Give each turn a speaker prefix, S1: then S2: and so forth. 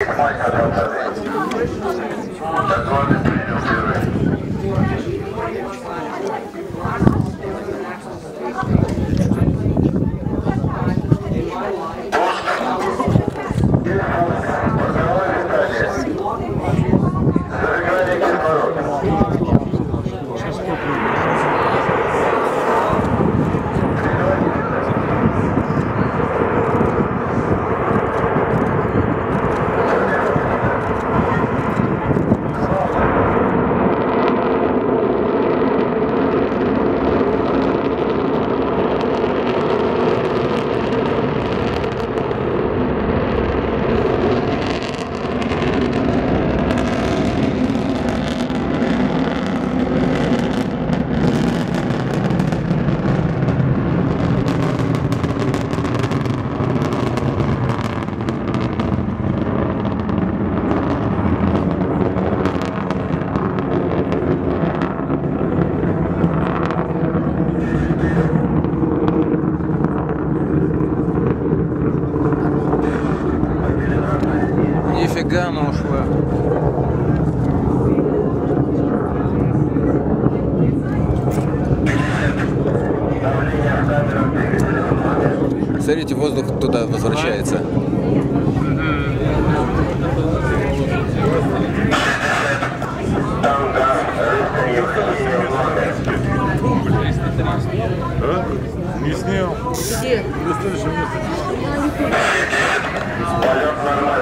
S1: Thank you. Нифига она ушла. Смотрите, воздух туда возвращается.
S2: А? Не снял.
S3: Где?
S2: Достаточно места. Полет.